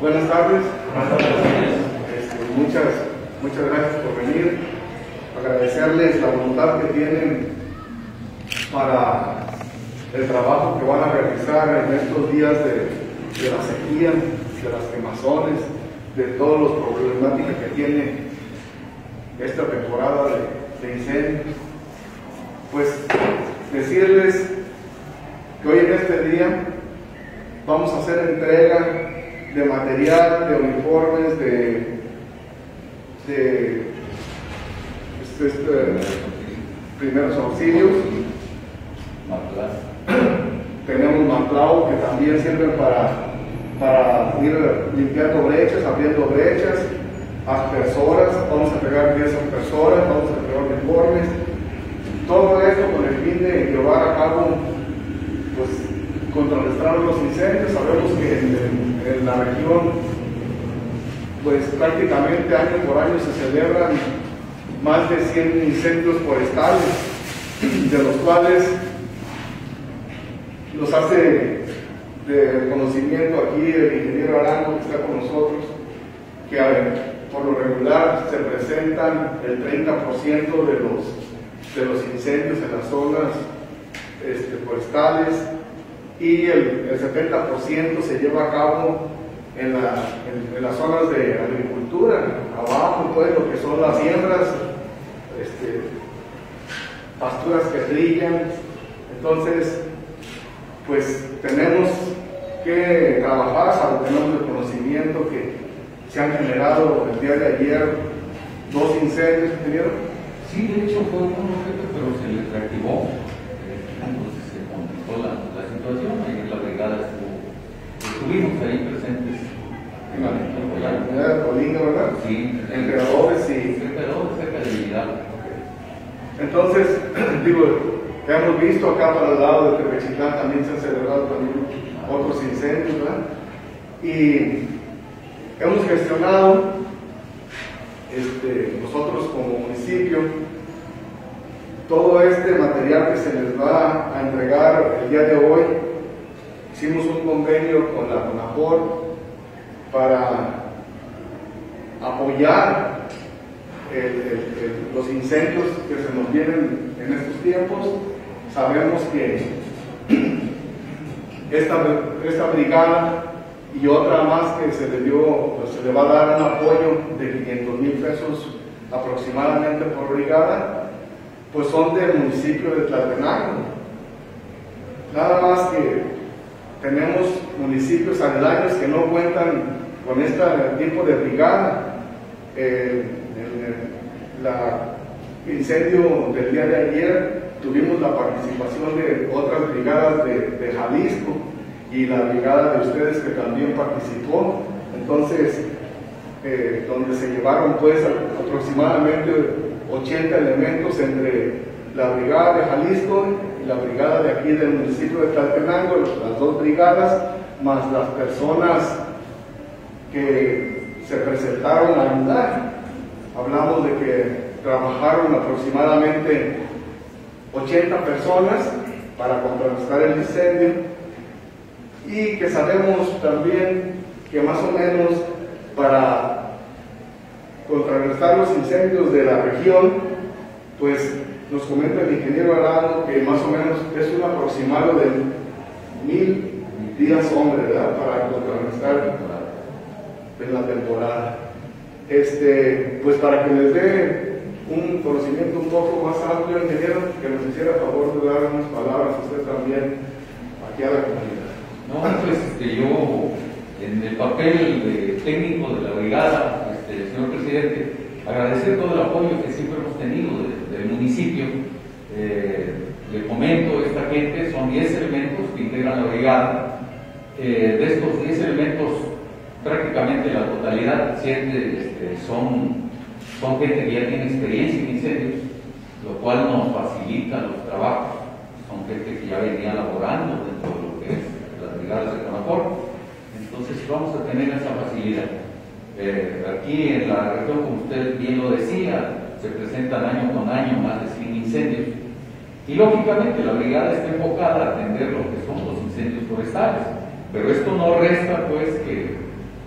Buenas tardes. Este, muchas, muchas gracias por venir. Agradecerles la voluntad que tienen para el trabajo que van a realizar en estos días de, de la sequía, de las quemazones, de todas las problemáticas que tiene esta temporada de, de incendios. Pues decirles que hoy en este día vamos a hacer entrega de material, de uniformes, de, de este, este, primeros auxilios. Tenemos matlao que también sirven para, para ir limpiando brechas, abriendo brechas, aspersoras, vamos a pegar 10 aspersoras, vamos a pegar uniformes. Todo esto con el fin de llevar a cabo contrarrestar los incendios. Sabemos que en, la región, pues prácticamente año por año se celebran más de 100 incendios forestales, de los cuales nos hace de conocimiento aquí el ingeniero Arango que está con nosotros, que por lo regular se presentan el 30% de los, de los incendios en las zonas este, forestales y el, el 70% se lleva a cabo en, la, en, las zonas de agricultura, abajo, pues lo que son las siembras, este, pasturas que brillan. Entonces, pues tenemos que trabajar, tenemos el conocimiento que se han generado el día de ayer dos incendios, ¿entendieron? Sí, de hecho fue un objeto, pero se le reactivó. Entonces complicó la, la situación. Ayer la brigada estuvo, estuvimos ahí presentes. En la, ¿verdad? Sí, Entre Adobes y. cerca de Adobes, cerca de Vidal. Entonces, digo, hemos visto acá para el lado de Tepechiclán también se han celebrado también otros incendios, ¿verdad? Y hemos gestionado, este, nosotros como municipio, todo este material que se les va a entregar el día de hoy, hicimos un convenio con la CONAFOR para apoyar los incendios que se nos vienen en estos tiempos. Sabemos que esta, esta brigada y otra más que se le dio, pues se le va a dar un apoyo de 500 mil pesos aproximadamente por brigada, pues son del municipio de Tlaltenango. Nada más que tenemos municipios aledaños que no cuentan con este tipo de brigada. Eh, el, incendio del día de ayer tuvimos la participación de otras brigadas de, de Jalisco y la brigada de ustedes que también participó. Entonces, eh, donde se llevaron pues aproximadamente 80 elementos entre la brigada de Jalisco y la brigada de aquí del municipio de Tlaltenango, las dos brigadas, más las personas que se presentaron a ayudar. Hablamos de que trabajaron aproximadamente 80 personas para contrarrestar el incendio y que sabemos también que más o menos para contrarrestar los incendios de la región, pues nos comenta el ingeniero Arado que más o menos es un aproximado de mil días hombre, ¿verdad? Para contrarrestar en la temporada. Este, pues para que les dé un conocimiento un poco más amplio, ingeniero, que nos hiciera favor de dar unas palabras a usted también aquí a la comunidad. No, pues este, yo, en el papel de técnico de la brigada, este, señor presidente, agradecer todo el apoyo que siempre hemos tenido de, del municipio. Eh, le comento, esta gente son 10 elementos que integran la brigada. Eh, de estos 10 elementos, prácticamente la totalidad este, son, gente que ya tiene experiencia en incendios, lo cual nos facilita los trabajos. Son gente que ya venía laborando dentro de lo que es las brigadas de Conafor. Entonces vamos a tener esa facilidad. Eh, aquí en la región, como usted bien lo decía, se presentan año con año más de 100 incendios. Y lógicamente la brigada está enfocada a atender lo que son los incendios forestales. Pero esto no resta pues que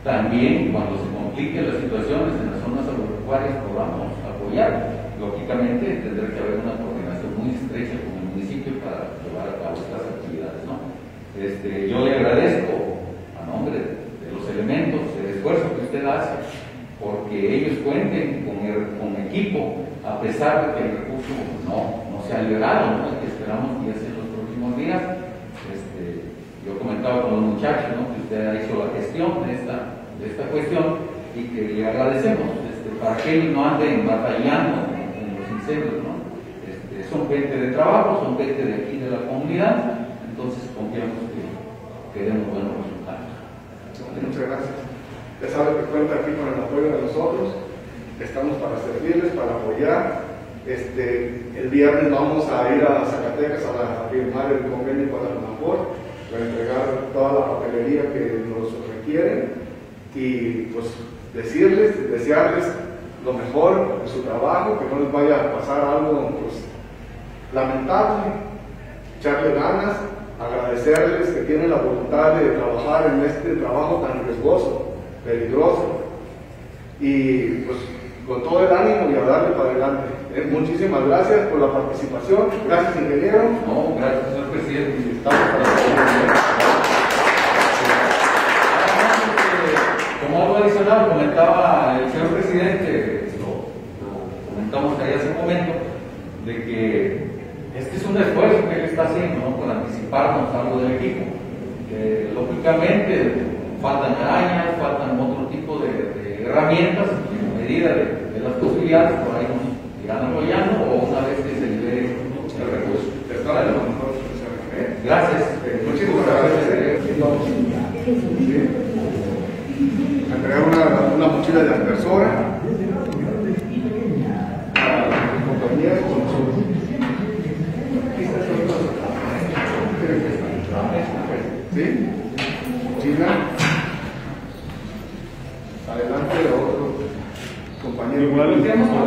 también cuando se compliquen las situaciones en las zonas agropecuarias podamos apoyar. Lógicamente tendrá que haber una coordinación muy estrecha con el municipio para llevar a cabo estas actividades. ¿no? Este, yo le agradezco a nombre de los elementos, el hace, porque ellos cuenten con, el, con equipo, a pesar de que el recurso no, no se ha liberado, ¿no? que esperamos que ya sea en los próximos días. Este, yo comentaba con los muchachos ¿no? que usted ha hecho la gestión de esta, de esta cuestión y que le agradecemos este, para que ellos no anden batallando en, los incendios. ¿no? Este, son gente de trabajo, son gente de aquí de la comunidad, entonces confiamos que queremos buenos resultados. Muchas gracias. Ya sabe que cuenta aquí con el apoyo de nosotros. Estamos para servirles, para apoyar. Este, el viernes vamos a ir a Zacatecas a, firmar el convenio con la UNAFOR para entregar toda la papelería que nos requieren y pues decirles, desearles lo mejor en su trabajo, que no les vaya a pasar algo pues, lamentable, echarle ganas, agradecerles que tienen la voluntad de trabajar en este trabajo tan riesgoso, peligroso, y pues con todo el ánimo y a darle para adelante. Eh, muchísimas gracias por la participación, gracias ingeniero. No, gracias señor presidente, estamos para Como algo adicional, comentaba el señor presidente, lo, comentamos ahí hace un momento, de que este es un esfuerzo que él está haciendo ¿no? por anticiparnos algo del equipo. Que, lógicamente faltan arañas, faltan otro tipo de, de herramientas, en medida de, de, las posibilidades, por ahí nos irán apoyando o una vez que se libere el recurso. Gracias. Muchísimas gracias. Entregar una, una mochila de aspersora. ¿Sí? Adelante,